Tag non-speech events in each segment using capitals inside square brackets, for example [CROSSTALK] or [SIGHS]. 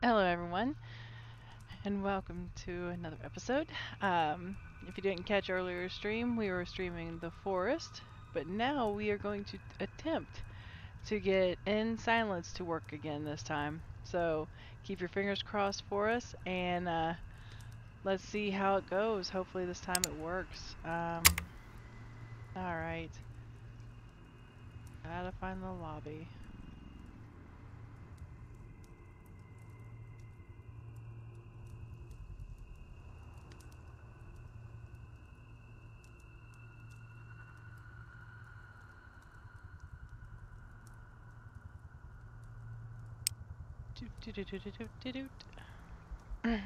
Hello, everyone, and welcome to another episode. Um, if you didn't catch earlier stream, we were streaming The Forest, but now we are going to attempt to get In Silence to work again this time. So keep your fingers crossed for us, and uh, let's see how it goes. Hopefully this time it works. Um, Alright. Gotta find the lobby. [CLEARS THROAT]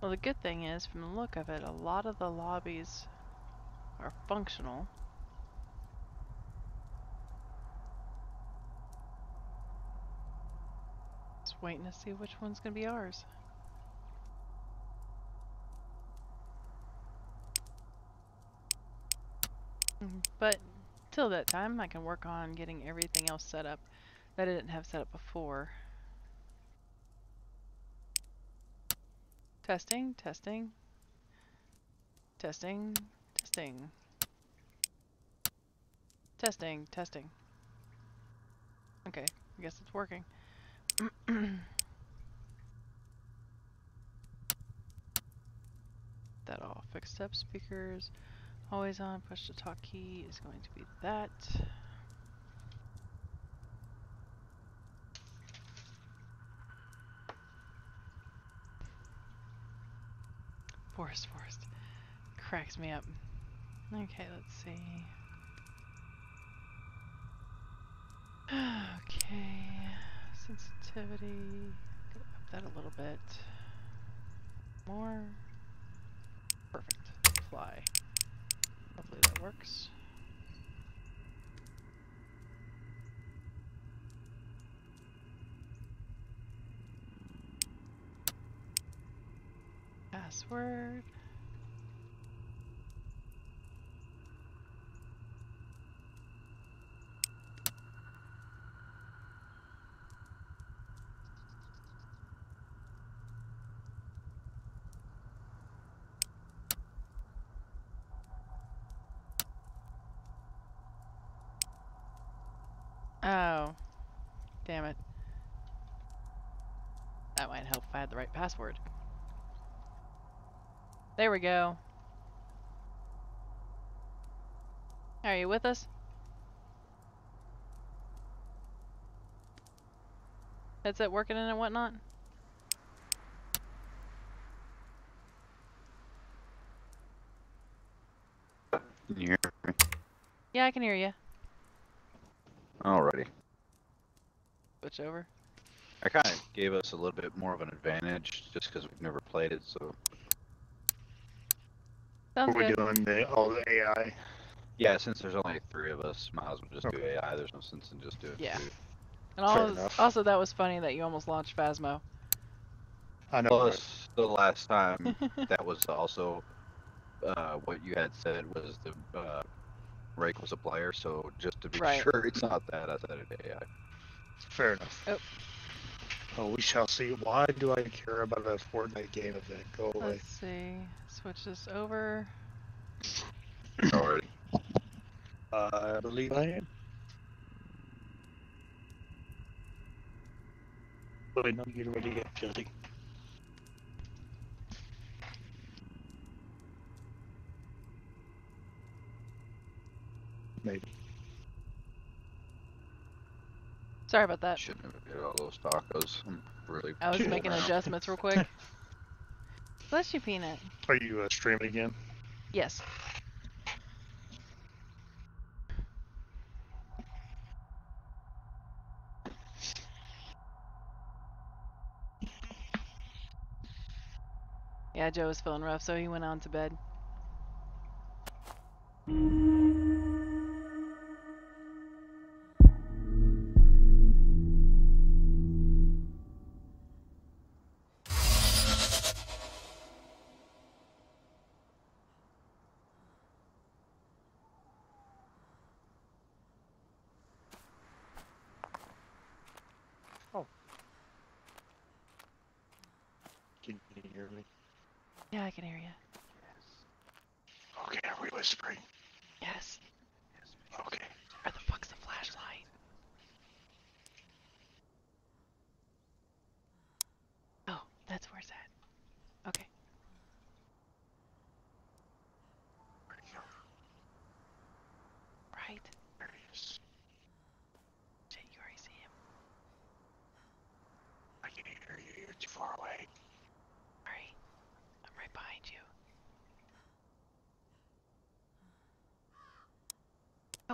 Well, the good thing is, from the look of it, a lot of the lobbies are functional. Just waiting to see which one's gonna be ours. But till that time, I can work on getting everything else set up that I didn't have set up before. Testing, testing, testing, testing, testing, testing. Okay, I guess it's working. [COUGHS] that all. Fixed up speakers, always on, push to talk key is going to be that. Forest, forest. Cracks me up. Okay, let's see. Okay, sensitivity. Up that a little bit. More. Perfect. Fly. Hopefully that works. Password. Oh. Damn it. That might help if I had the right password. There we go. Are you with us? Headset working and whatnot? Can you hear me? Yeah, I can hear you. Alrighty. Switch over. I kind of gave us a little bit more of an advantage just because we've never played it, so Sounds Are we good. doing the, all the AI? yeah, since there's only three of us, might as well just do AI. There's no sense in just doing Yeah. two. And Fair also, also, that was funny that you almost launched Phasmo. I know. right? Plus, the last time [LAUGHS] that was also uh, what you had said was the uh, Rake was a player, so just to be Right. sure it's not that, I said it AI. Fair enough. Oh. Oh, we shall see. Why do I care about a Fortnite game event? Go away. Let's see. Switch this over. Alrighty. Uh, I believe I am. Wait, no, get ready yet, Jesse. Maybe. Sorry about that. Shouldn't have ate all those tacos. I'm really. I was Shit. making adjustments real quick. [LAUGHS] Bless you, Peanut. Are you uh, streaming again? Yes. Yeah, Joe was feeling rough, so he went on to bed.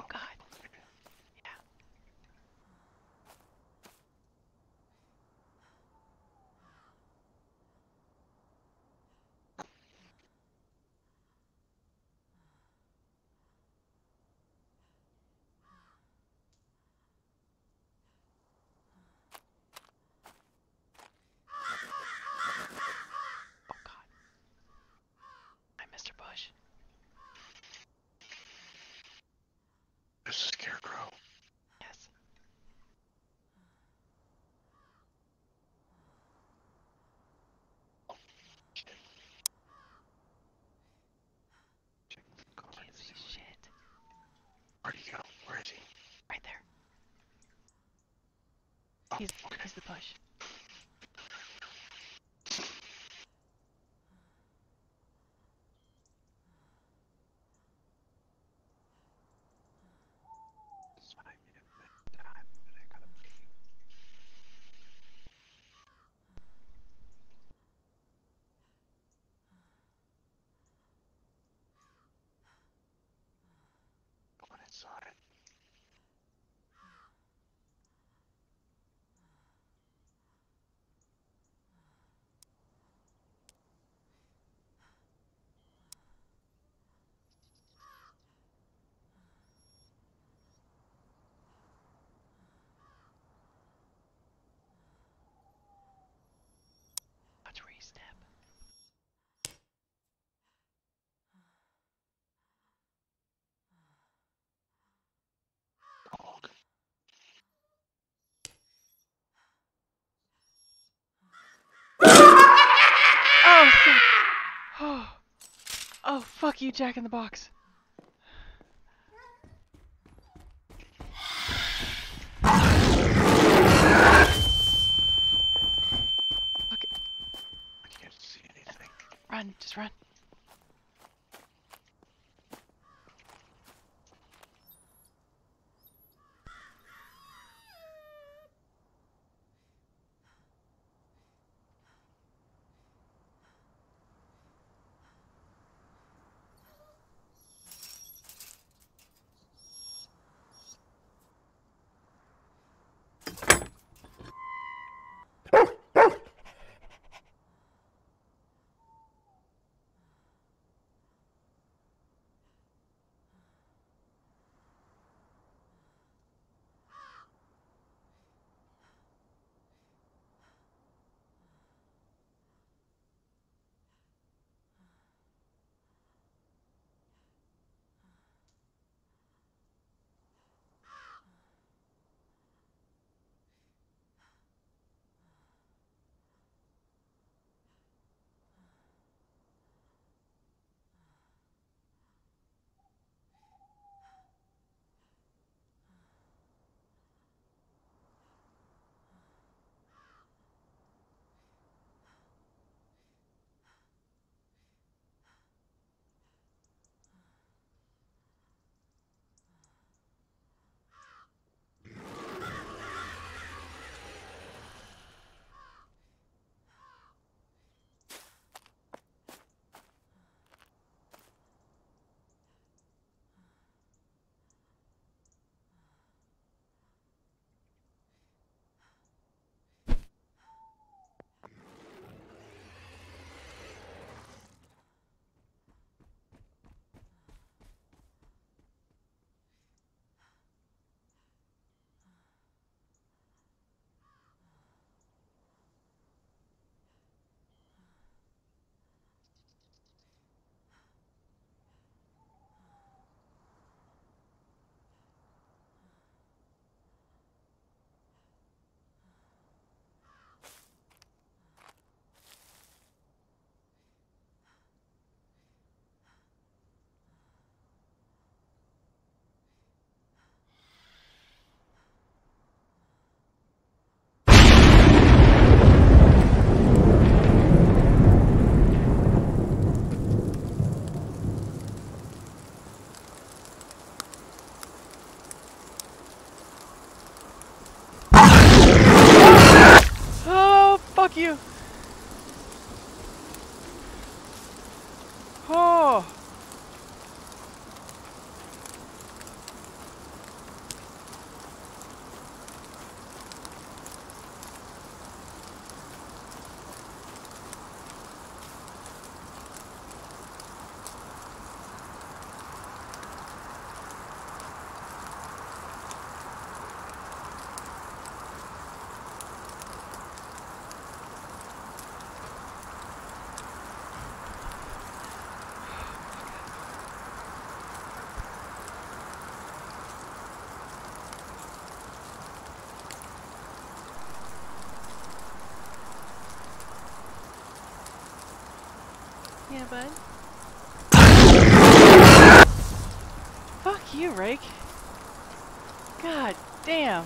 Oh god. He's he's the push. Fuck you, Jack in the Box. [SIGHS] Okay. I can't see anything. Run, just run. bud. Fuck you, Rake. God damn.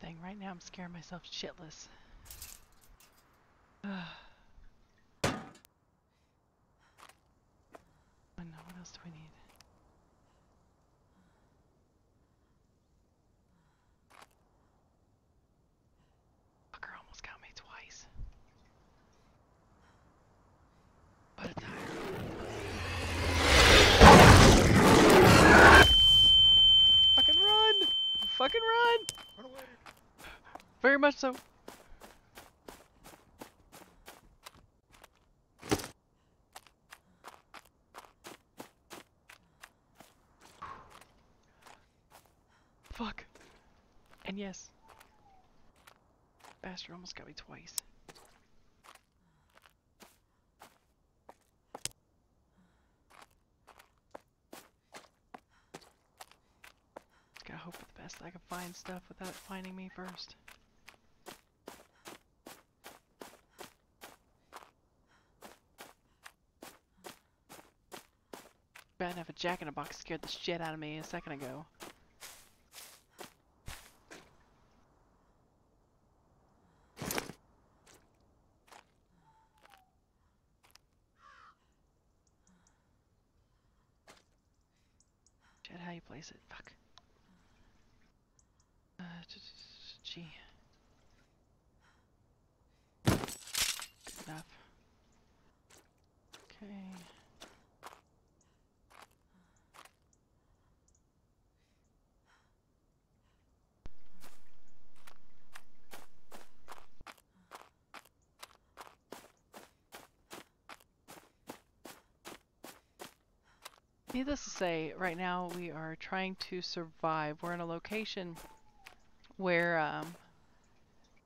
thing. Right now I'm scaring myself shitless. So. Fuck. And yes. Bastard almost got me twice. Gotta hope for the best I can find stuff without finding me first. Bad enough a jack in a box scared the shit out of me a second ago. Shit, how you place it? Fuck. Uh, G. Good enough. Okay. Needless to say, right now we are trying to survive. We're in a location where um,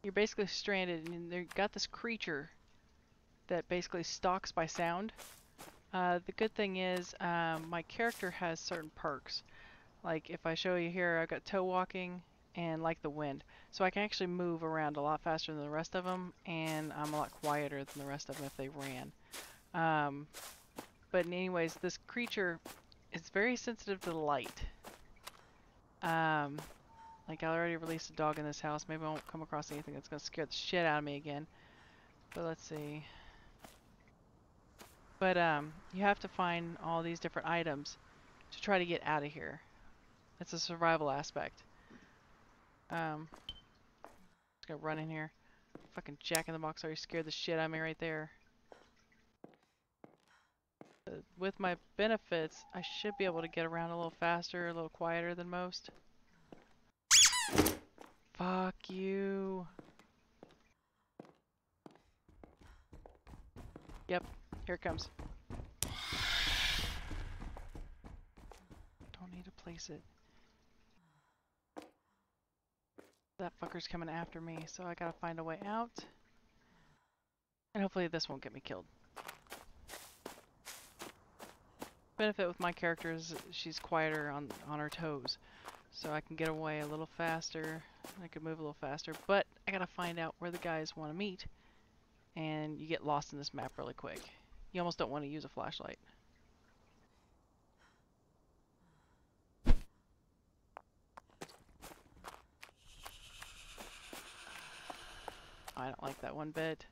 you're basically stranded and they've got this creature that basically stalks by sound. Uh, the good thing is um, my character has certain perks. Like if I show you here, I've got toe walking and like the wind. So I can actually move around a lot faster than the rest of them and I'm a lot quieter than the rest of them if they ran. Um, but anyways, this creature is very sensitive to the light. Um, like I already released a dog in this house. Maybe I won't come across anything that's gonna scare the shit out of me again. But let's see. But um, you have to find all these different items to try to get out of here. It's a survival aspect. Um, just gonna run in here. Fucking Jack in the Box already scared the shit out of me right there. With my benefits, I should be able to get around a little faster, a little quieter than most. Fuck you. Yep, here it comes. Don't need to place it. That fucker's coming after me, so I gotta find a way out. And hopefully this won't get me killed. Benefit with my character is she's quieter on, on her toes. So I can get away a little faster. I can move a little faster. But I gotta find out where the guys want to meet. And you get lost in this map really quick. You almost don't want to use a flashlight. I don't like that one bit.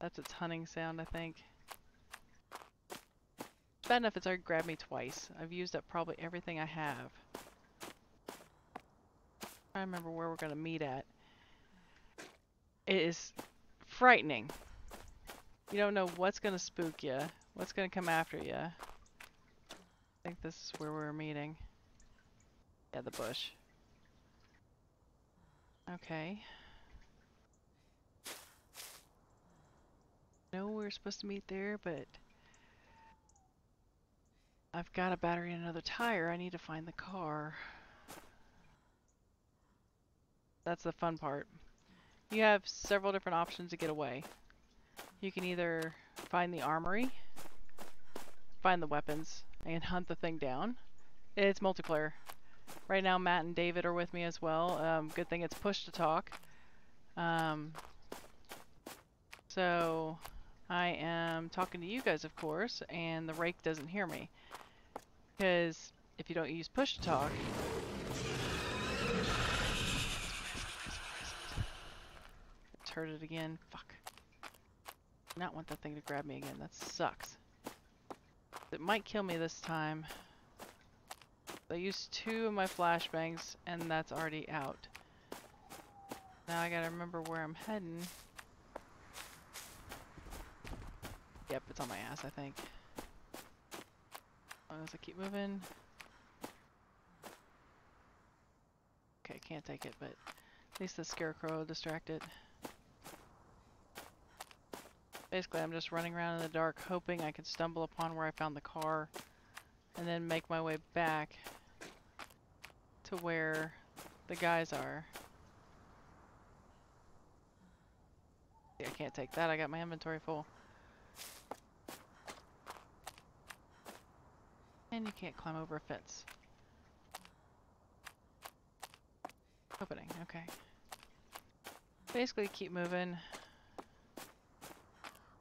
That's its hunting sound, I think. Bad enough it's already grabbed me twice. I've used up probably everything I have. I remember where we're going to meet at. It is frightening. You don't know what's going to spook you, what's going to come after you. I think this is where we're meeting. Yeah, the bush. Okay. I know we're supposed to meet there, but I've got a battery and another tire. I need to find the car. That's the fun part. You have several different options to get away. You can either find the armory, find the weapons, and hunt the thing down. It's multiplayer. Right now Matt and David are with me as well. Um, good thing it's push to talk. Um, so I am talking to you guys, of course, and the rake doesn't hear me. Because if you don't use push to talk, it's heard it again. Fuck. Not want that thing to grab me again. That sucks. It might kill me this time. I used two of my flashbangs, and that's already out. Now I gotta remember where I'm heading. Yep, it's on my ass, I think. Oh, as as I keep moving. Okay, I can't take it, but At least the scarecrow will distract it. Basically, I'm just running around in the dark hoping I can stumble upon where I found the car and then make my way back to where the guys are. I can't take that. I got my inventory full. And you can't climb over a fence. Opening, okay. Basically keep moving.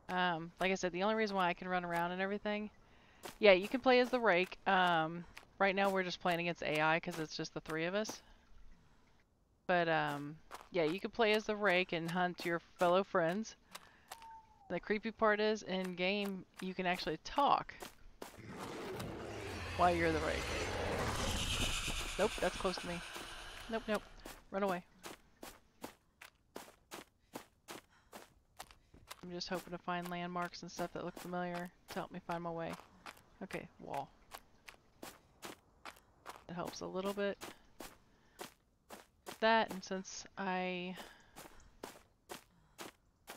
Um, like I said, the only reason why I can run around and everything, yeah, you can play as the rake. Um, right now we're just playing against AI because it's just the three of us. But um, yeah, you can play as the rake and hunt your fellow friends. The creepy part is, in game, you can actually talk while you're the right. Nope, that's close to me. Nope, nope. Run away. I'm just hoping to find landmarks and stuff that look familiar to help me find my way. Okay, wall. It helps a little bit. That, and since I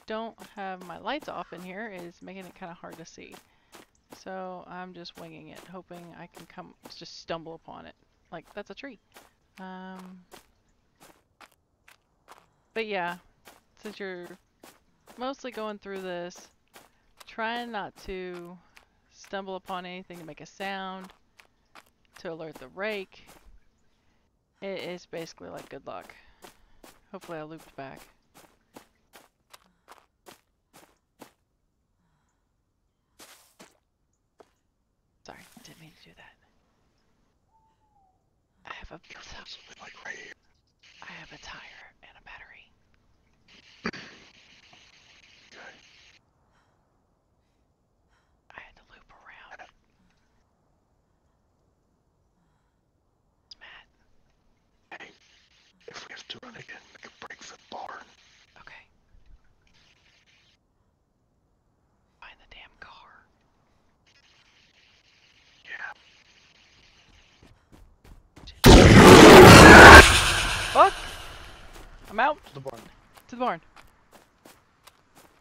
don't have my lights off in here, is making it kind of hard to see. So I'm just winging it, hoping I can come, just stumble upon it. Like, that's a tree. Um, but yeah, since you're mostly going through this, trying not to stumble upon anything to make a sound, to alert the rake. It is basically like good luck. Hopefully I looped back. Sorry, didn't mean to do that. I have a like right here. I have a tire and a battery. Okay. I had to loop around. It's Matt. Hey, if we have to run again, we can break the barn. Okay. Find the damn car. Yeah. Fuck! I'm out To the barn. to the barn.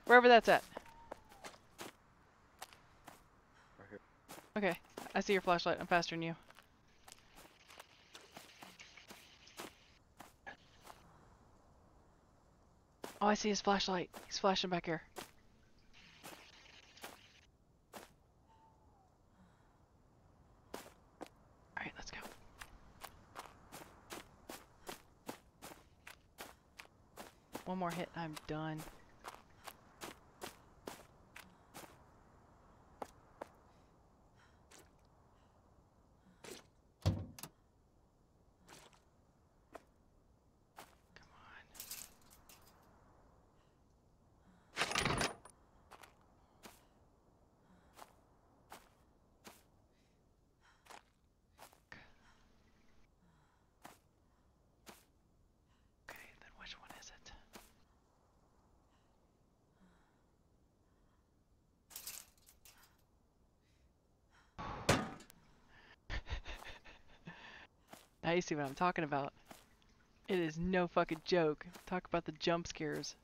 Wherever that's at. Right here. Okay, I see your flashlight. I'm faster than you. Oh, I see his flashlight. He's flashing back here. Alright, let's go. One more hit and I'm done. Now you see what I'm talking about. It is no fucking joke. Talk about the jump scares.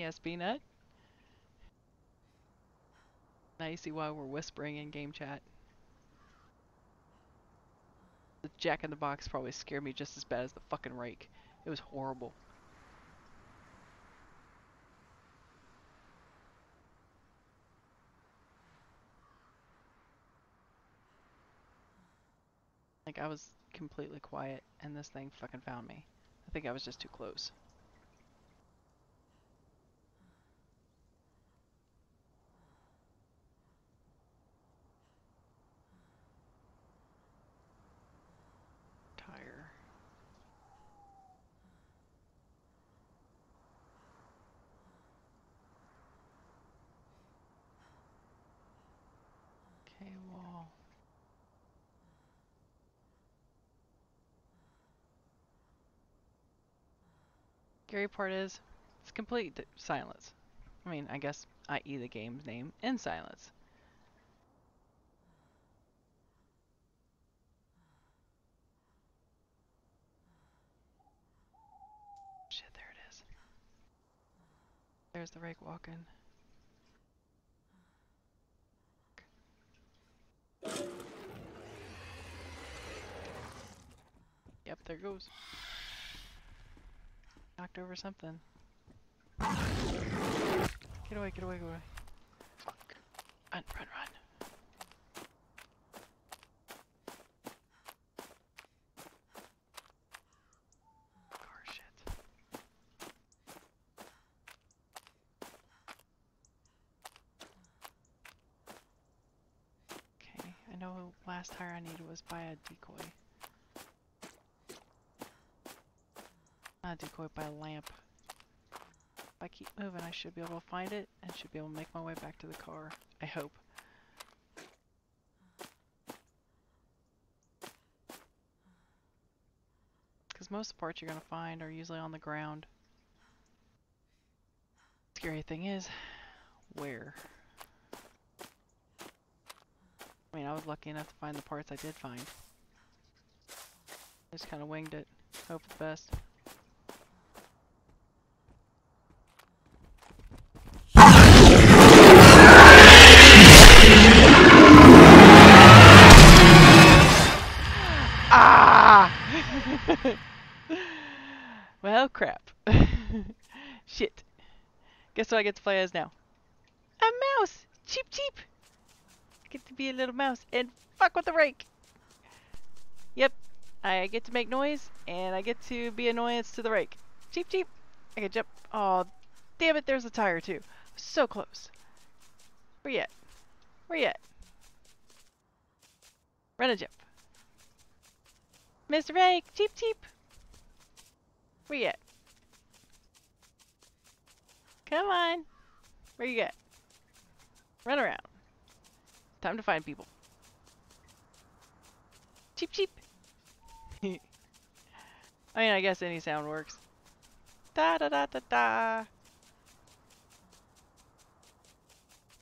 Yes, Peanut. Now you see why we're whispering in game chat. The Jack in the Box probably scared me just as bad as the fucking rake. It was horrible. Like I was completely quiet and this thing fucking found me. I think I was just too close. Tire. Okay, wall. Scary part is, it's complete silence. I mean, I guess, i.e. the game's name, in silence. Shit, there it is. There's the rake walking. Yep, there goes. Knocked over something. Get away, get away, get away. Fuck. Run, run, run. Car shit. Okay, I know last tire I needed was by a decoy. Not a decoy, by a lamp. If I keep moving, I should be able to find it and should be able to make my way back to the car. I hope. Because most parts you're going to find are usually on the ground. Scary thing is, where? I mean, I was lucky enough to find the parts I did find. Just kind of winged it. Hope for the best. [LAUGHS] well, crap. [LAUGHS] Shit. Guess what I get to play as now? A mouse! Cheep cheep! Get to be a little mouse and fuck with the rake! Yep, I get to make noise and I get to be annoyance to the rake. Cheep cheep! I can jump. Oh, damn it, there's a tire too. So close. Where at? Where you at? Run a jump. Mr. Rake, cheep cheep. Where you at? Come on. Where you at? Run around. Time to find people. Cheep cheep. [LAUGHS] I mean, I guess any sound works. Da da da da da.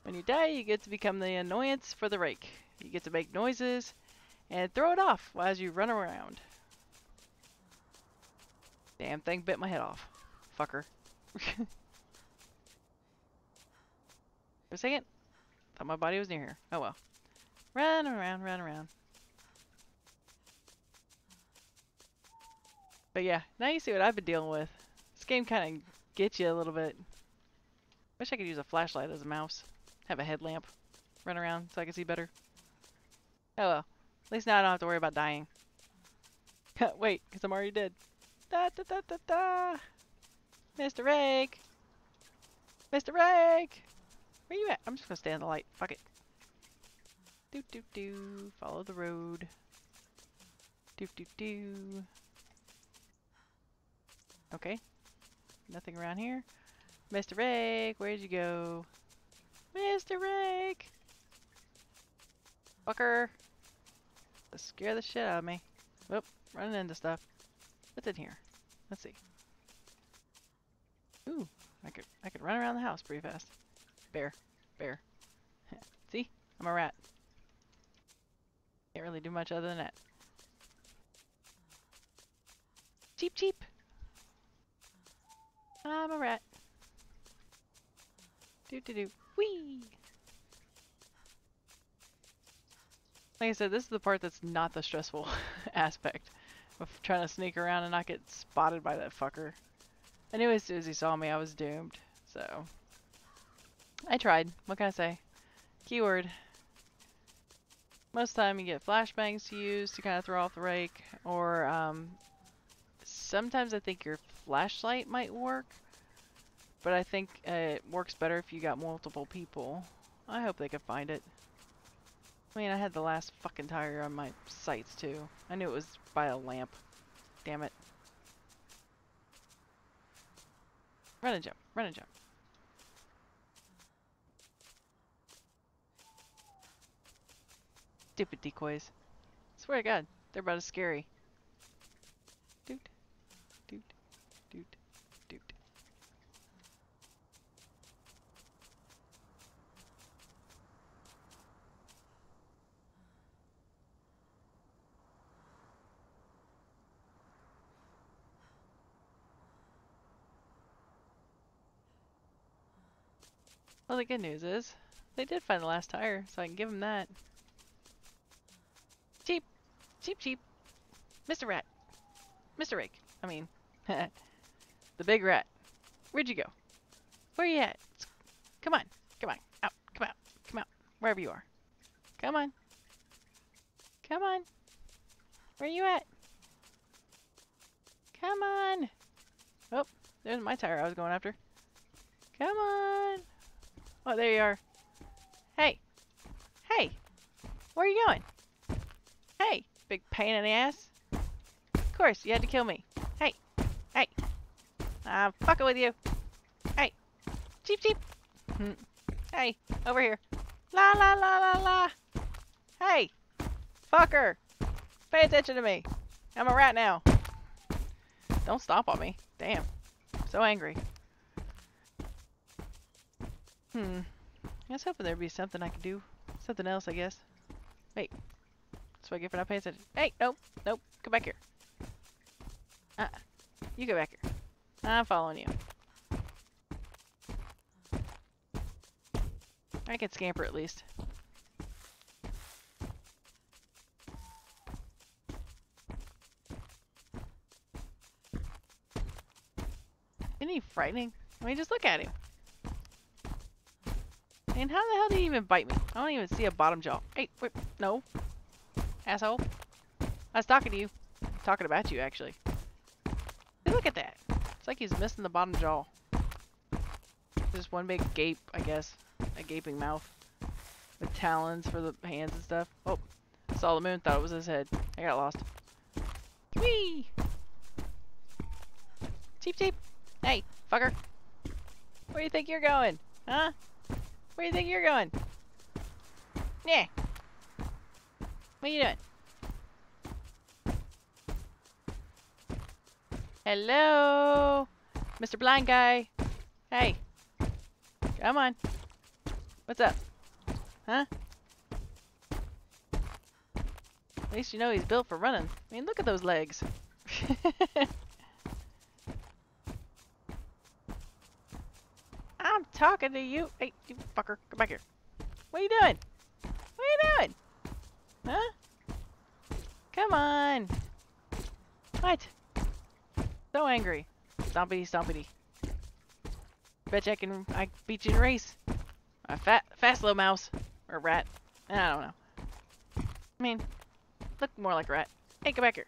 When you die, you get to become the annoyance for the rake. You get to make noises and throw it off as you run around. Damn thing bit my head off. Fucker. [LAUGHS] For a second, thought my body was near here. Oh well. Run around, run around. But yeah, now you see what I've been dealing with. This game kind of gets you a little bit. Wish I could use a flashlight as a mouse. Have a headlamp. Run around so I can see better. Oh well. At least now I don't have to worry about dying. [LAUGHS] Wait, because I'm already dead. Da da da da da! Mr. Rake! Mr. Rake! Where you at? I'm just gonna stay in the light. Fuck it. Do do do. Follow the road. Do do do. Okay. Nothing around here. Mr. Rake, where'd you go? Mr. Rake! Fucker! Scare the shit out of me. Whoop, running into stuff. What's in here? Let's see. Ooh, I could I could run around the house pretty fast. Bear, bear. [LAUGHS] see, I'm a rat. Can't really do much other than that. Cheep cheep. I'm a rat. Do do do. Whee! Like I said, this is the part that's not the stressful [LAUGHS] aspect of trying to sneak around and not get spotted by that fucker. I knew as soon as he saw me, I was doomed. So, I tried. What can I say? Keyword. Most time you get flashbangs to use to kind of throw off the rake, or um, sometimes I think your flashlight might work, but I think it works better if you got multiple people. I hope they can find it. I mean, I had the last fucking tire on my sights too. I knew it was by a lamp. Damn it. Run and jump, run and jump. Stupid decoys. Swear to God, they're about as scary. Well, the good news is, they did find the last tire, so I can give them that. Cheap! Cheap, cheap! Mr. Rat! Mr. Rake! I mean, [LAUGHS] the big rat. Where'd you go? Where you at? Come on, come on, out, come out, come out, wherever you are. Come on. Come on. Where you at? Come on! Oh, there's my tire I was going after. Come on! Oh, there you are. Hey! Hey! Where are you going? Hey! Big pain in the ass. Of course, you had to kill me. Hey! Hey! I'm fucking with you. Hey! Cheep cheep! Hmm. hey! Over here. La la la la la! Hey! Fucker! Pay attention to me. I'm a rat now. Don't stomp on me. Damn. So angry. Hmm. I was hoping there'd be something I could do. Something else, I guess. Wait. That's what I get for not paying attention. Hey, nope, nope. Come back here. Uh, you go back here. I'm following you. I can scamper at least. Isn't he frightening? I mean, just look at him. And how the hell did he even bite me? I don't even see a bottom jaw. Hey, wait, no. Asshole. I was talking to you. talking about you, actually. Hey, look at that. It's like he's missing the bottom jaw. Just one big gape, I guess. A gaping mouth. With talons for the hands and stuff. Oh, saw the moon, thought it was his head. I got lost. Whee! Cheep cheep! Hey, fucker! Where do you think you're going? Huh? Where do you think you're going? Yeah. What are you doing? Hello? Mr. Blind Guy. Hey. Come on. What's up? Huh? At least you know he's built for running. I mean, look at those legs. [LAUGHS] I'm talking to you. Hey, you fucker. Come back here. What are you doing? What are you doing? Huh? Come on. What? So angry. Stompity, stompity. Bet I can I beat you in a race. A fat, fast little mouse. Or a rat. I don't know. I mean, look more like a rat. Hey, come back here.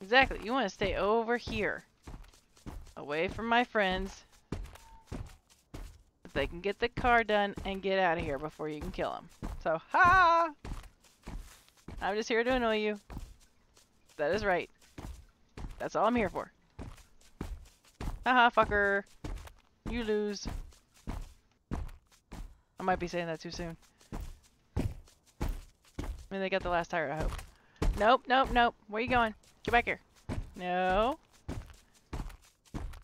Exactly. You want to stay over here. Away from my friends. They can get the car done and get out of here before you can kill them. So, ha! I'm just here to annoy you. That is right. That's all I'm here for. Haha, fucker. You lose. I might be saying that too soon. I mean, they got the last tire, I hope. Nope, nope, nope. Where you going? Get back here. No.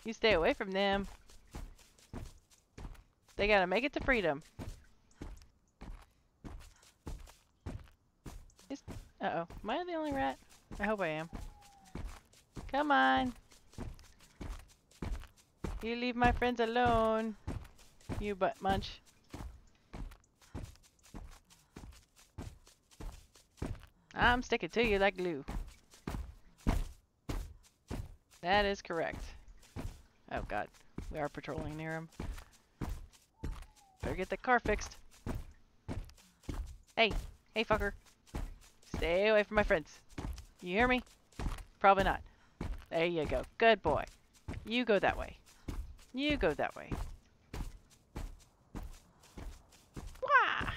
You stay away from them. They gotta make it to freedom. Is uh-oh. Am I the only rat? I hope I am. Come on. You leave my friends alone. You butt munch. I'm sticking to you like glue. That is correct. Oh god, we are patrolling near him. Better get the car fixed. Hey, hey fucker. Stay away from my friends. You hear me? Probably not. There you go. Good boy. You go that way. You go that way. Wah!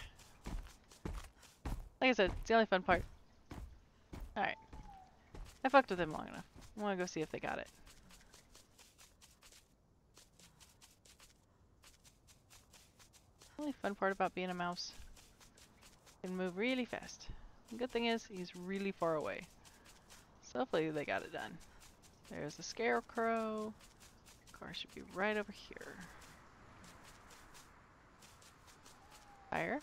Like I said, it's the only fun part. Alright. I fucked with him long enough. I want to go see if they got it. Only fun part about being a mouse. Can move really fast. The good thing is, he's really far away. So hopefully they got it done. There's the scarecrow. Car should be right over here. Tire.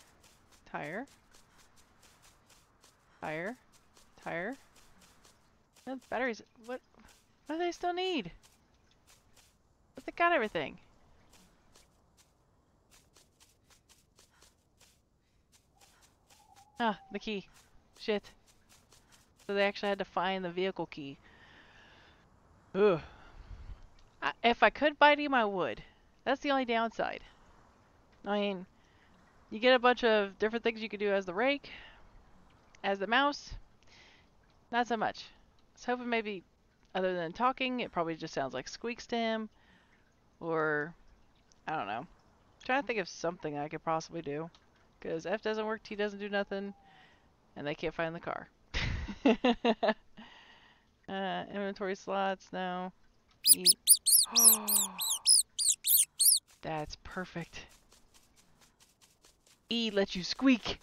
Tire. Tire. Tire. No batteries. What? What do they still need? But they got everything. Ah, the key. Shit. So they actually had to find the vehicle key. Ugh. I, if I could bite him, I would. That's the only downside. I mean, you get a bunch of different things you could do as the rake, as the mouse. Not so much. I was hoping maybe, other than talking, it probably just sounds like squeaks to him. Or, I don't know. trying to think of something I could possibly do. Because F doesn't work, T doesn't do nothing, and they can't find the car. [LAUGHS] uh, inventory slots, no. E. [GASPS] That's perfect. E lets you squeak.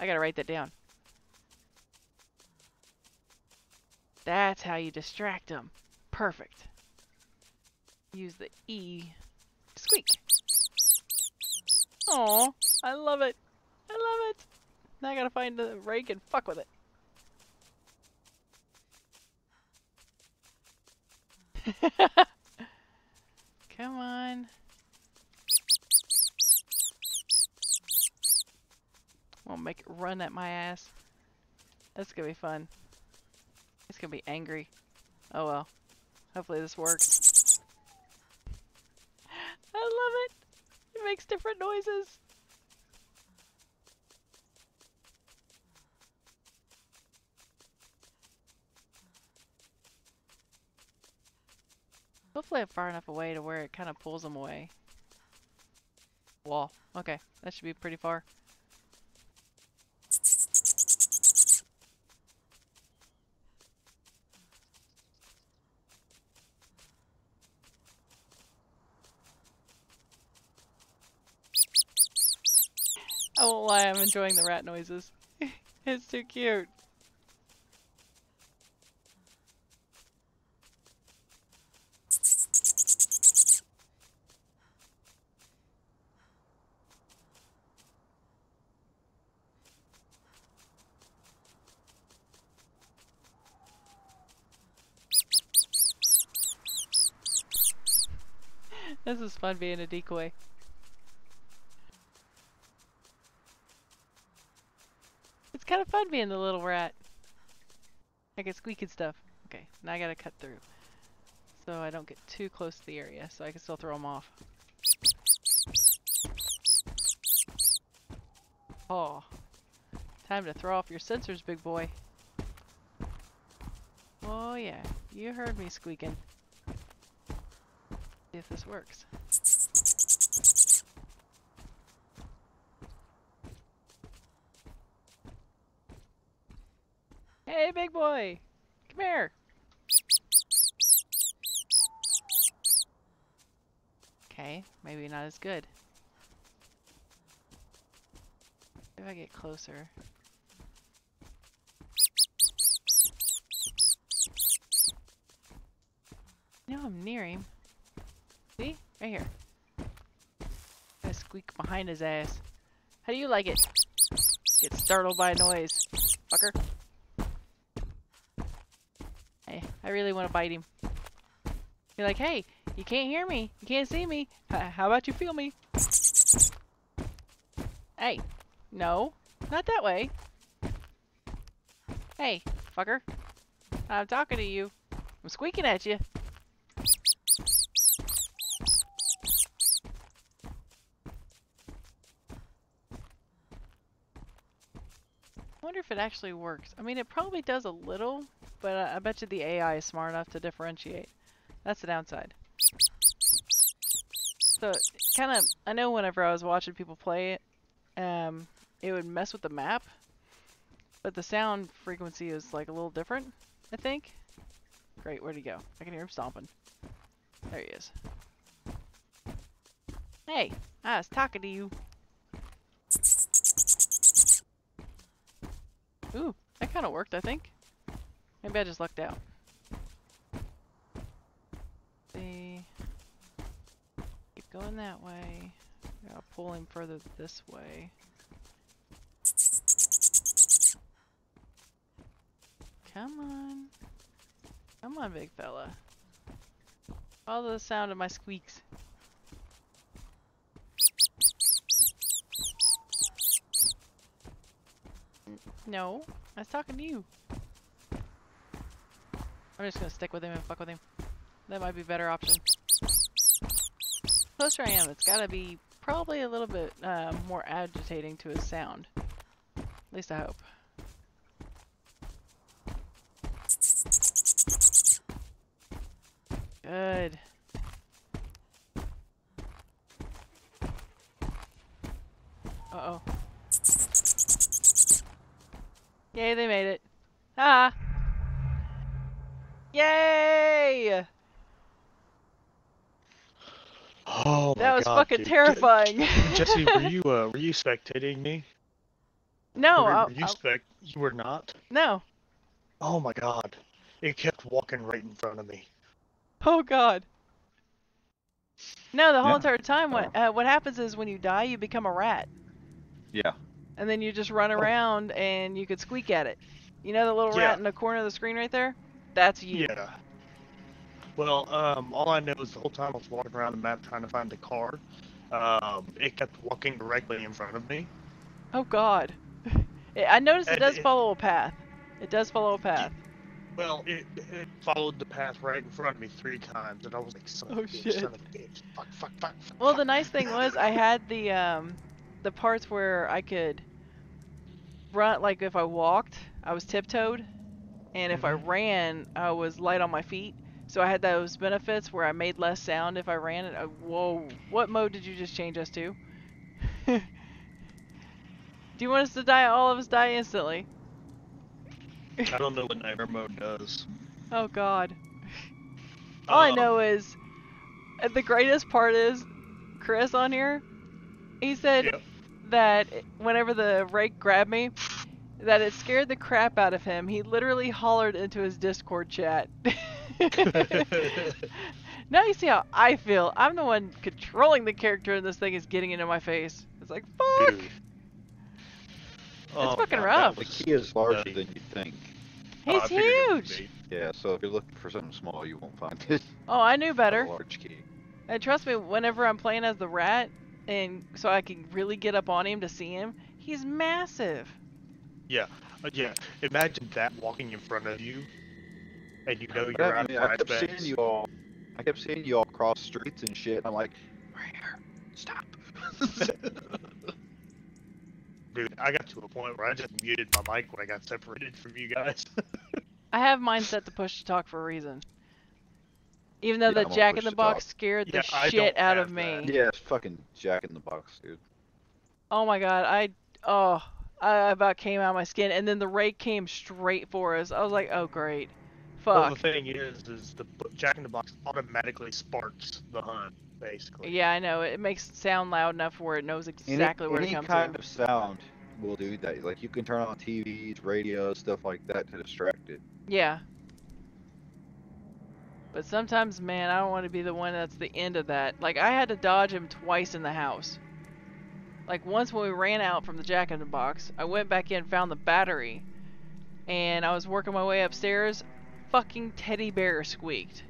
I gotta write that down. That's how you distract them. Perfect. Use the E. Squeak. Oh, I love it. I love it. Now I gotta find the rake and fuck with it. [LAUGHS] Come on. Won't make it run at my ass. That's gonna be fun. It's gonna be angry. Oh well. Hopefully this works. [GASPS] I love it. It makes different noises. Hopefully I'm far enough away to where it kind of pulls them away. Wall. Okay, that should be pretty far. I won't lie, I'm enjoying the rat noises. [LAUGHS] it's too cute. This is fun being a decoy. It's kind of fun being the little rat. I get squeaking stuff. Okay, now I gotta cut through. So I don't get too close to the area, so I can still throw them off. Oh. Time to throw off your sensors, big boy. Oh yeah, you heard me squeaking. If this works. Hey, big boy! Come here! Okay, maybe not as good. If I get closer. No, I'm near him. See? Right here. I squeak behind his ass. How do you like it? Get startled by a noise. Fucker. Hey, I really want to bite him. Be like, hey, you can't hear me. You can't see me. How about you feel me? Hey, no, not that way. Hey, fucker. I'm talking to you. I'm squeaking at you. I wonder if it actually works. I mean, it probably does a little, but I, I bet you the AI is smart enough to differentiate. That's the downside. So, kind of, I know whenever I was watching people play it, um, it would mess with the map, but the sound frequency is like a little different, I think. Great, where'd he go? I can hear him stomping. There he is. Hey, I was talking to you. Ooh, that kind of worked, I think. Maybe I just lucked out. See. Keep going that way. Gotta pull him further this way. Come on. Come on, big fella. Follow the sound of my squeaks. No, I was talking to you. I'm just gonna stick with him and fuck with him. That might be a better option. Closer I am, it's gotta be probably a little bit uh, more agitating to his sound. At least I hope. Good. Uh-oh. Yay, they made it. Ah! Yay! Oh my That was God, fucking dude. Terrifying. [LAUGHS] Jesse, were you uh, were you spectating me? no, were, I, were you I- spec? You were not. no. Oh my God! It kept walking right in front of me. Oh god. No, the whole Yeah. entire time, what uh, what happens is when you die, you become a rat, Yeah. And then you just run around and you could squeak at it. You know the little Yeah. rat in the corner of the screen right there? That's you. Yeah. Well, um, all I know is the whole time I was walking around the map trying to find the car, um, it kept walking directly in front of me. Oh god. [LAUGHS] I noticed it does it- follow a path. It does follow a path. Well, it, it followed the path right in front of me three times, and I was like, son of Oh, a bitch, shit. son of a bitch, fuck, fuck, fuck, fuck. Well, the nice thing was I had the um the parts where I could run like if I walked, I was tiptoed, and if I Mhm. ran, I was light on my feet. So I had those benefits where I made less sound if I ran. And uh, whoa, what mode did you just change us to? [LAUGHS] Do you want us to die? All of us die instantly. I don't know what nightmare mode does. Oh God. All I Um, know is uh, the greatest part is Chris on here. He said Yep. That whenever the rake grabbed me, that it scared the crap out of him. He literally hollered into his Discord chat. [LAUGHS] [LAUGHS] now you see how I feel. I'm the one controlling the character, and this thing is getting into my face. It's like fuck. Dude. It's oh, fucking that rough. The key is larger nutty. than you think. Oh, He's I figured it would huge. Yeah, so if you're looking for something small, you won't find it. Oh, I knew [LAUGHS] A better. large key. And trust me, whenever I'm playing as the rat, and so I can really get up on him to see him, he's massive. Uh, yeah, imagine that walking in front of you, and you know you're I, out mean, of I kept flashbacks. seeing you all. I kept seeing you all cross streets and shit. And I'm like, right here, stop. [LAUGHS] Dude, I got to a point where I just muted my mic when I got separated from you guys. [LAUGHS] I have mine set to push to talk for a reason. Even though Yeah, the Jack in push the to Box talk. scared the I shit out of me. that. yeah, it's fucking Jack in the Box, dude. Oh my god, I oh I about came out of my skin, and then the rake came straight for us. I was like, oh great, fuck. well, the thing is, is the Jack in the Box automatically sparks the hunt, basically. Yeah, I know it makes it sound loud enough where it knows exactly any, where any to come kind of sound will do that. Like you can turn on TVs, radios, stuff like that to distract it. Yeah. But sometimes, man, I don't want to be the one that's the end of that. Like, I had to dodge him twice in the house. Like, once when we ran out from the Jack in the Box, I went back in, found the battery, and I was working my way upstairs. Fucking teddy bear squeaked.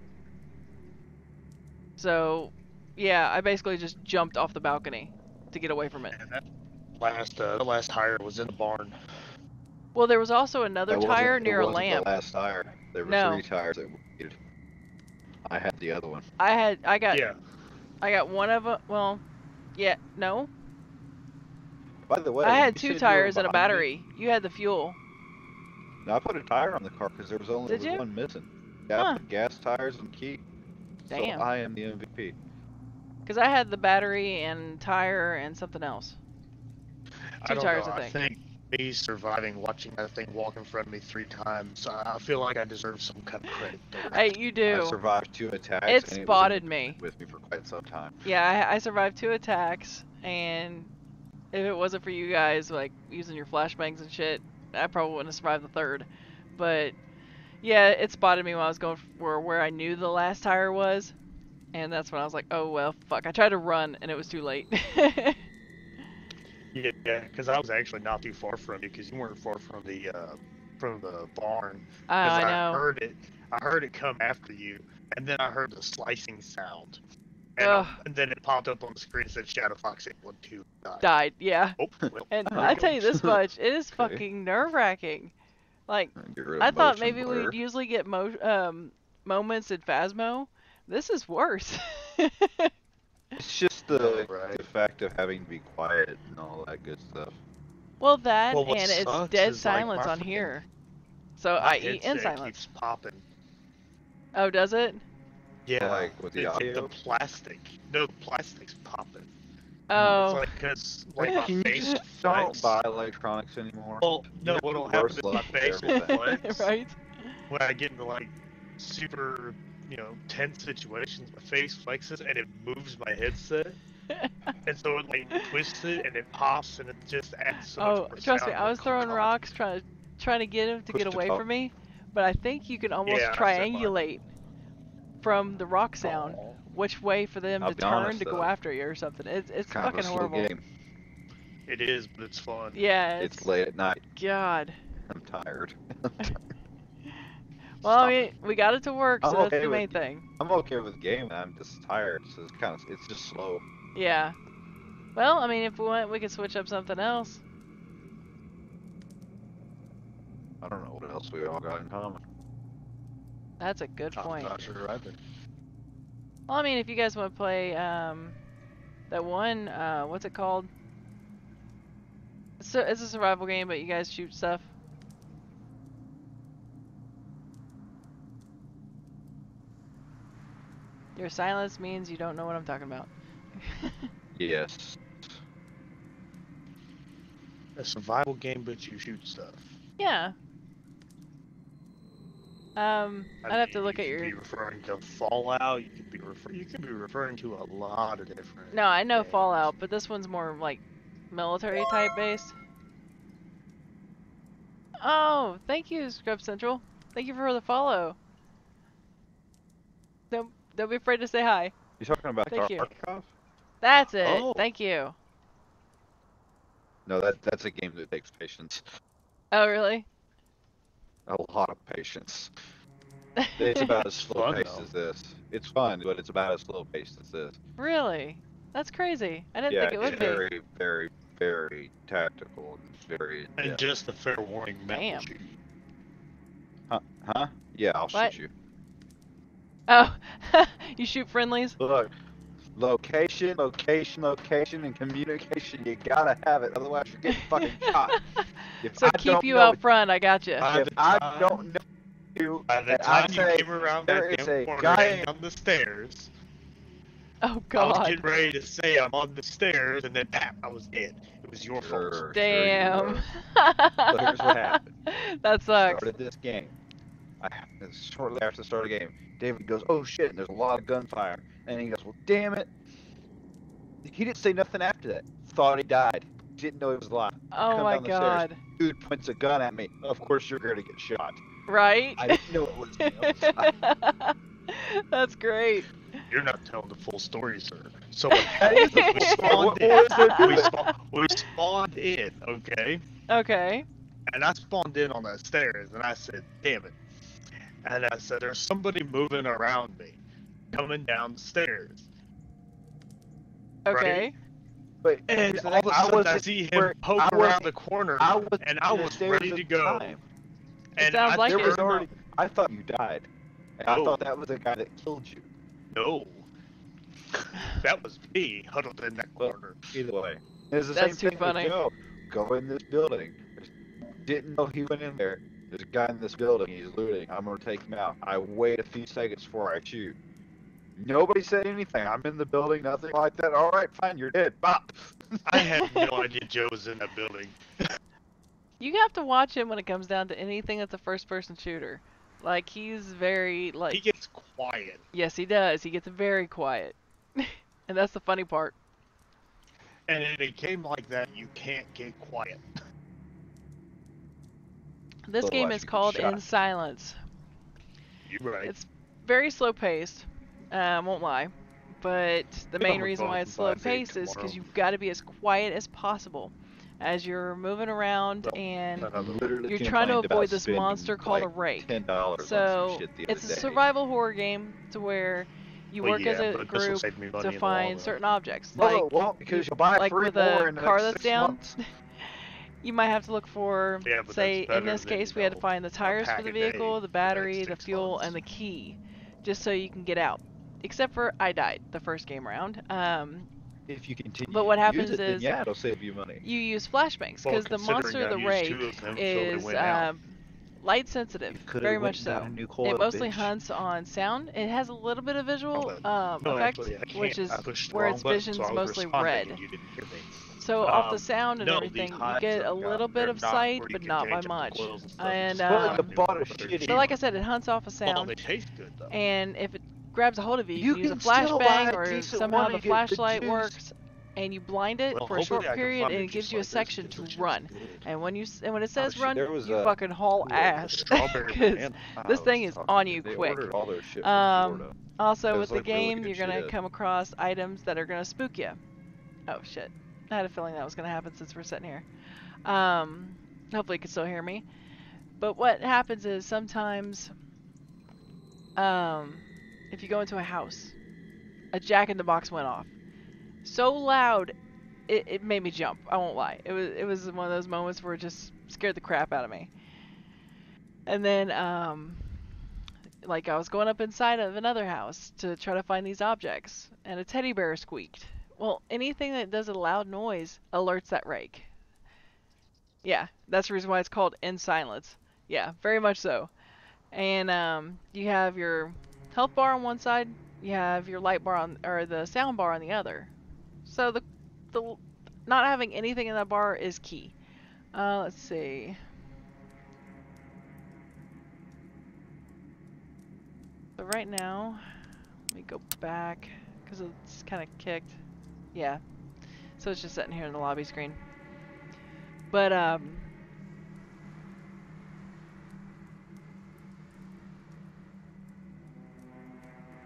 So, yeah, I basically just jumped off the balcony to get away from it. And last uh, the last tire was in the barn. Well, there was also another That tire near a wasn't lamp. The last tire. There were No. three tires that we needed. I had the other one. I had, I got, Yeah. I got one of them. Well, yeah, no, By the way, I had two said you were tires and a behind me. battery. You had the fuel. No, I put a tire on the car because there was only Did there was you? one missing. Yeah, I Huh. gas tires and key. Damn. So I am the MVP. Because I had the battery and tire and something else. I Two don't tires, know. I I think me surviving watching that thing walk in front of me three times, I I feel like I deserve some kind of credit. Hey, you do. I do. survived two attacks. It and spotted in- me. with me for quite some time. Yeah, I, I survived two attacks, and if it wasn't for you guys like using your flashbangs and shit, I probably wouldn't have survived the third. But yeah, it spotted me when I was going for where I knew the last tire was, and that's when I was like, oh well, fuck. I tried to run, and it was too late. [LAUGHS] Yeah, because I was actually not too far from you because you weren't far from the uh, from the barn. Oh, 'Cause I know. heard it. I heard it come after you, and then I heard the slicing sound. And, Ugh. and then it popped up on the screen and said Shadow Fox 812 died. Died. Yeah. Oh, well, And I tell you this [LAUGHS] much, it is Okay. fucking nerve wracking. Like Get rid of I thought maybe blur. we'd usually get mo- um, moments in Phasmo. This is worse. [LAUGHS] It's just the, Right. the fact of having to be quiet and all that good stuff. well, that Well, and it's dead is, like, silence on freaking- here. So my I eat in silence. keeps popping. Oh, does it? Yeah, Like, with the it's like audio? the plastic. No, the plastic's popping. Oh, It's like because [LAUGHS] like my Can you face just don't buy electronics anymore? Well, no, You what'll happen worse is my face will flex [LAUGHS] right. when I get into like super, you know, tense situations. My face flexes and it moves my headset, [LAUGHS] and so it like twists it and it pops and it just adds so much oh, more trust me, I was throwing call. rocks trying to trying to get him to Push get away talk. from me, but I think you can almost Yeah, I said mine. triangulate from the rock sound Aw. which way for them I'll to turn honest, to go after you or something. It's it's kind fucking horrible. game. It is, but it's fun. Yeah, it's, It's late at night. God. I'm tired. [LAUGHS] [LAUGHS] Well, I mean, we got it to work, so I'm that's okay the with- main thing. I'm okay with the game. I'm just tired. So it's kind of it's just slow. Yeah. Well, I mean, if we want, we could switch up something else. I don't know what else we all got in common. That's a good I'm point. not sure either. Well, I mean, if you guys want to play um, that one, uh, what's it called? A, it's a survival game, but you guys shoot stuff. Your silence means you don't know what I'm talking about. Yes. A survival game, but you shoot stuff. yeah. Um, I I'd have to mean, look you at could your. be referring to Fallout. You could be refer- You could be referring to a lot of different. No, I know games. Fallout, but this one's more like military type based. Oh, thank you, Scrub Central. Thank you for the follow. Don't don't be afraid to say hi. You talking about Thank you. That's it. Oh. Thank you. No, that that's a game that takes patience. Oh, really? A lot of patience. [LAUGHS] It's about as slow Fun, paced though. as this. It's fun, but it's about as slow paced as this. really? That's crazy. I didn't yeah, think it would it's be. very, very, very tactical and very. And yeah. just a fair warning, Matt will Damn. shoot you. Huh? Huh? Yeah, I'll What? shoot you. Oh, [LAUGHS] you shoot friendlies? Look, location, location, location, and communication. You gotta have it, otherwise you're getting fucking [LAUGHS] shot. If so I keep you out front. I got you. If I don't know you, By the and I time you came around there that is damn corner guy and in- down the stairs, Oh God! I was God. getting ready to say I'm on the stairs, and then bam, I was dead. It was your fault. Sure, sure you Damn. were. So here's what happened. [LAUGHS] that sucks. started this game. I, shortly after the start of the game, David goes, "Oh shit!" And there's a lot of gunfire, and he goes, "Well, damn it!" He didn't say nothing after that. Thought he died. Didn't know he was alive. Oh come my down the stairs. God. Dude points a gun at me. Of course you're gonna get shot. Right? I didn't know it was me. I [LAUGHS] That's great. You're not telling the full story, sir. So [LAUGHS] what happened we spawned in. more is there to We, it? we spawned in, okay? Okay. And I spawned in on the stairs, and I said, "Damn it!" And I said, "There's somebody moving around me." coming downstairs. the stairs. Okay. But And all of thing, a I sudden, I, wasn't see where- him poke I around wasn't- the corner, I was and I was ready to go. time. and sounds I, like There it. was already. I thought you died. And I thought that was the guy that killed you. No. that was me huddled in that Well, corner. Either way, it's the That's same too thing funny. Joe. Go in this building. Didn't know he went in there. There's a guy in this building. He's looting. I'm gonna take him out. I wait a few seconds before I shoot. Nobody said anything. I'm in the building. Nothing like that. All right, fine. You're dead. Bop. [LAUGHS] I had no [LAUGHS] idea Joe was in that building. You have to watch him when it comes down to anything that's a first-person shooter. Like he's very like He gets quiet. yes, he does. He gets very quiet, [LAUGHS] and that's the funny part. And in a game like that, you can't get quiet. This Otherwise game is called. In Silence. You're right. It's very slow paced. Um, won't lie, but the main reason why it's slow paced is because you've got to be as quiet as possible as you're moving around Well, and you're trying to avoid this monster called a like, rake. Ten dollars. So on some shit the it's other a survival horror game to where you Well, work yeah, as a but this will group save me money to in the long find certain objects. No, Like it won't because you- you'll buy like three with more a in the car that's six down, months. [LAUGHS] you might have to look for, Yeah, say, in this than, case, you we had to find the tires for the vehicle, the the battery, the fuel, months. and the key, just so you can get out. Except for I died the first game round. Um, If you continue But what happens it, then is- yeah, it'll save you money. you use flashbangs Well, because the monster, I the used rake, them, so they is went out. um, light sensitive, very much so. new It mostly bitch. hunts on sound. It has a little bit of visual um, no, effect, actually, which is I pushed the where wrong its button, vision's so I was mostly responding red. And You didn't hear me. So off the Um, sound and no, everything, you get a little bit of sight, but not by change them to much. and stuff. And Well, um, the bought a But they're shitty- so like I said, it hunts off a Well, sound, they taste good though. and if it grabs a hold of you, you, You can use a can still buy flashbang or somehow the and get the flashlight works, and you blind it Well, for a short hopefully I can period, and it gives you a section to run. And when you and when it says shit, run, was you a- fucking haul Who was it? ass. Strawberry [LAUGHS] 'cause banana. this thing is on you quick. ordered all their shit from Um, Also, with was the like really game, you're gonna shit. come across items that are gonna spook you. Oh shit! I had a feeling that was gonna happen since we're sitting here. Um, hopefully you can still hear me. But what happens is sometimes, um, if you go into a house, a Jack in the Box went off, so loud, it, it made me jump. I won't lie. It was it was one of those moments where it just scared the crap out of me. And then, um, like I was going up inside of another house to try to find these objects, and a teddy bear squeaked. Well, anything that does a loud noise alerts that rake. Yeah, that's the reason why it's called In Silence. Yeah, very much so. And um, you have your health bar on one side, you have your light bar on, or the sound bar on the other. So the the not having anything in that bar is key. Uh, let's see. So right now, let me go back because it's kind of kicked. Yeah. So it's just sitting here in the lobby screen. But um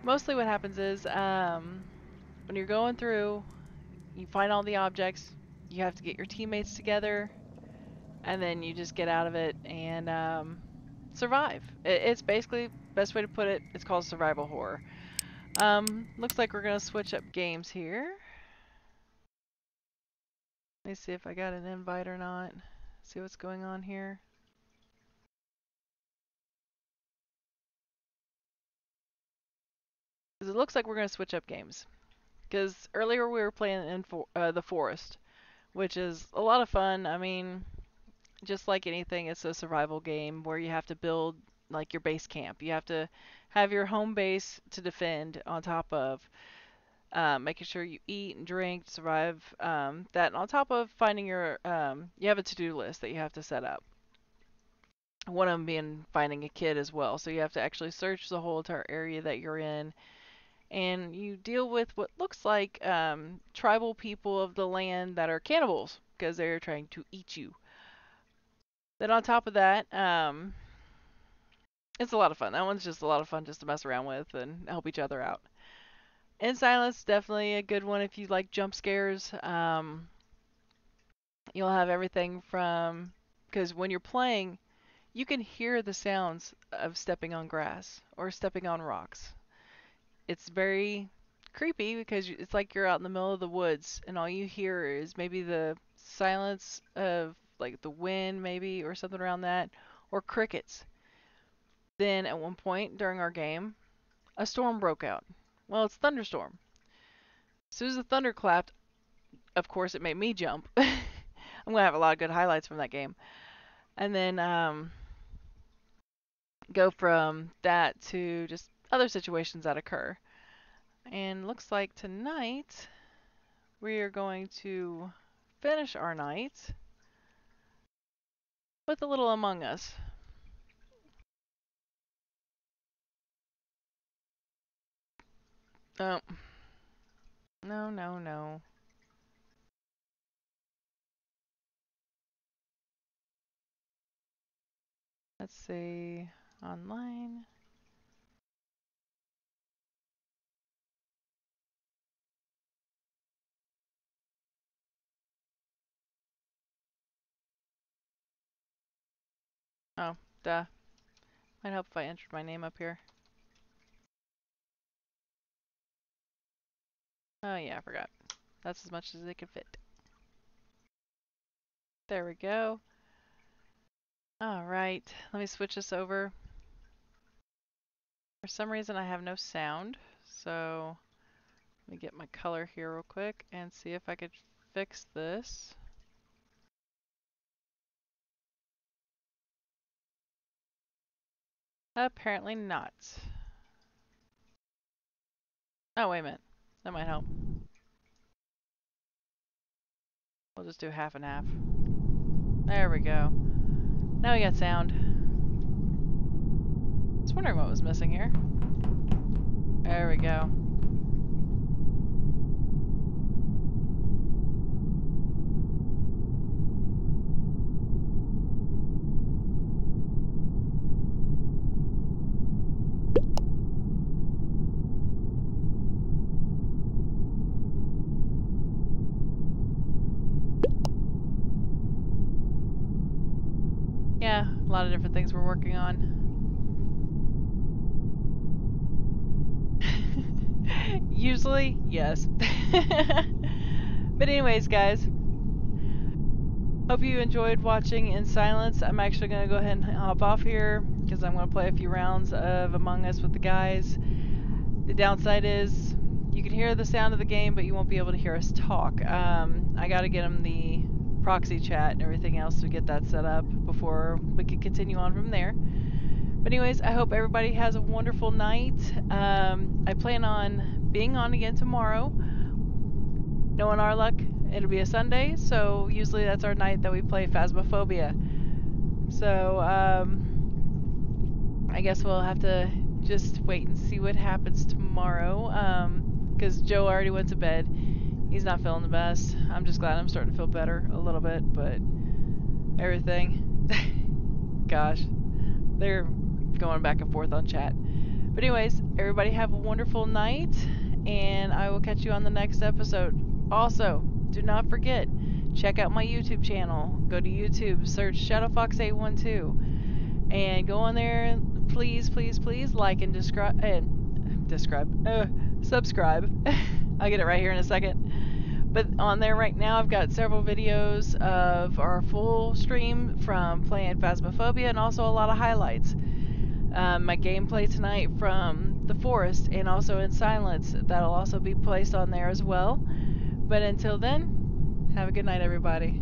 mostly what happens is um when you're going through you find all the objects, you have to get your teammates together and then you just get out of it and um survive. It, it's basically best way to put it. It's called survival horror. Um, looks like we're gonna switch up games here. Let me see if I got an invite or not. See what's going on here. Because it looks like we're gonna switch up games. Because earlier we were playing in for, uh, the forest, which is a lot of fun. I mean, just like anything, it's a survival game where you have to build like your base camp. You have to have your home base to defend on top of um, making sure you eat and drink, survive um, that, and on top of finding your, um, you have a to-do list that you have to set up. One of them being finding a kid as well. So you have to actually search the whole entire area that you're in, and you deal with what looks like um, tribal people of the land that are cannibals because they're trying to eat you. Then on top of that, um, it's a lot of fun. That one's just a lot of fun just to mess around with and help each other out. In Silence, definitely a good one if you like jump scares. Um, you'll have everything from because when you're playing, you can hear the sounds of stepping on grass or stepping on rocks. it's very creepy because it's like you're out in the middle of the woods and all you hear is maybe the silence of like the wind maybe or something around that or crickets. Then at one point during our game, a storm broke out. Well, it's thunderstorm. As soon as the thunder clapped, of course it made me jump. [LAUGHS] I'm gonna have a lot of good highlights from that game. And then um, go from that to just other situations that occur. And looks like tonight we are going to finish our night with a little Among Us. Oh. No, no, no. Let's see. Online. Oh, duh. Might help if I entered my name up here. Oh yeah, I forgot. That's as much as it can fit. There we go. Alright, let me switch this over. For some reason I have no sound, so let me get my color here real quick and see if I could fix this. Apparently not. Oh, wait a minute. That might help. We'll just do half and half. There we go. Now we got sound. I was wondering what was missing here. There we go. Yeah, a lot of different things we're working on. [LAUGHS] Usually, yes. [LAUGHS] but anyways, guys. Hope you enjoyed watching in silence. I'm actually going to go ahead and hop off here because I'm going to play a few rounds of Among Us with the guys. The downside is you can hear the sound of the game, but you won't be able to hear us talk. Um, I got to get them the proxy chat and everything else to get that set up before we can continue on from there. But anyways, I hope everybody has a wonderful night. Um, I plan on being on again tomorrow. Knowing our luck, it'll be a Sunday, so usually that's our night that we play Phasmophobia. So um, I guess we'll have to just wait and see what happens tomorrow. Because Joe already went to bed. He's not feeling the best. I'm just glad I'm starting to feel better a little bit, but everything. [LAUGHS] Gosh, they're going back and forth on chat. But anyways, everybody have a wonderful night, and I will catch you on the next episode. Also, do not forget, check out my YouTube channel. Go to YouTube, search ShadowFox812, and go on there. Please, please, please like and describe and describe, uh, subscribe. [LAUGHS] I'll get it right here in a second. But on there right now, I've got several videos of our full stream from playing Phasmophobia and also a lot of highlights. Um, my gameplay tonight from The Forest and also in Silence, that'll also be placed on there as well. But until then, have a good night, everybody.